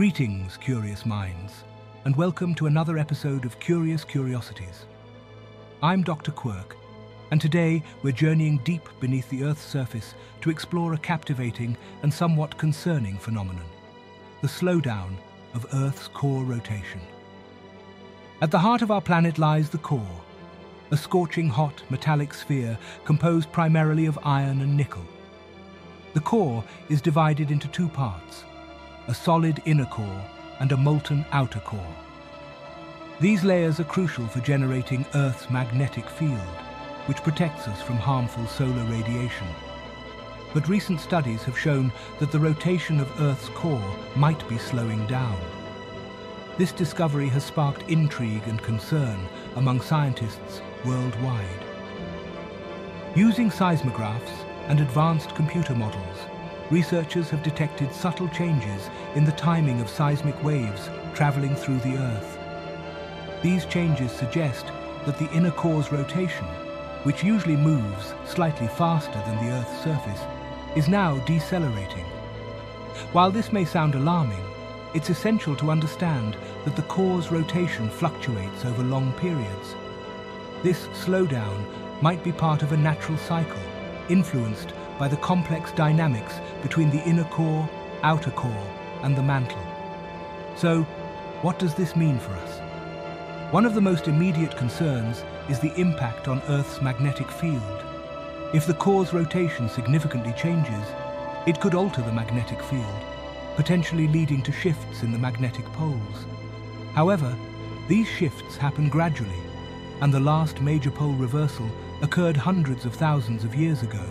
Greetings, curious minds, and welcome to another episode of Curious Curiosities. I'm Dr. Quirk, and today we're journeying deep beneath the Earth's surface to explore a captivating and somewhat concerning phenomenon the slowdown of Earth's core rotation. At the heart of our planet lies the core, a scorching hot metallic sphere composed primarily of iron and nickel. The core is divided into two parts a solid inner core and a molten outer core. These layers are crucial for generating Earth's magnetic field, which protects us from harmful solar radiation. But recent studies have shown that the rotation of Earth's core might be slowing down. This discovery has sparked intrigue and concern among scientists worldwide. Using seismographs and advanced computer models, researchers have detected subtle changes in the timing of seismic waves traveling through the Earth. These changes suggest that the inner core's rotation, which usually moves slightly faster than the Earth's surface, is now decelerating. While this may sound alarming, it's essential to understand that the core's rotation fluctuates over long periods. This slowdown might be part of a natural cycle, influenced by the complex dynamics between the inner core, outer core, and the mantle. So, what does this mean for us? One of the most immediate concerns is the impact on Earth's magnetic field. If the core's rotation significantly changes, it could alter the magnetic field, potentially leading to shifts in the magnetic poles. However, these shifts happen gradually, and the last major pole reversal occurred hundreds of thousands of years ago.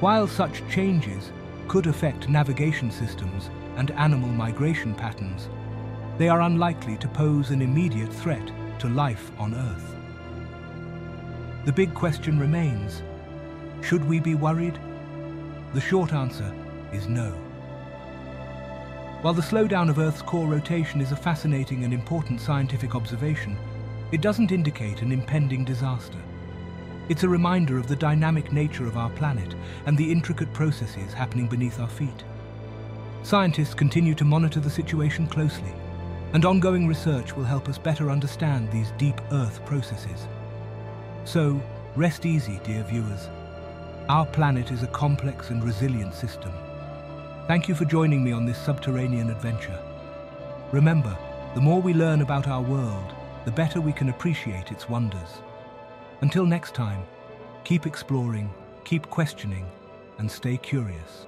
While such changes could affect navigation systems and animal migration patterns, they are unlikely to pose an immediate threat to life on Earth. The big question remains, should we be worried? The short answer is no. While the slowdown of Earth's core rotation is a fascinating and important scientific observation, it doesn't indicate an impending disaster. It's a reminder of the dynamic nature of our planet and the intricate processes happening beneath our feet. Scientists continue to monitor the situation closely, and ongoing research will help us better understand these deep Earth processes. So, rest easy, dear viewers. Our planet is a complex and resilient system. Thank you for joining me on this subterranean adventure. Remember, the more we learn about our world, the better we can appreciate its wonders. Until next time, keep exploring, keep questioning, and stay curious.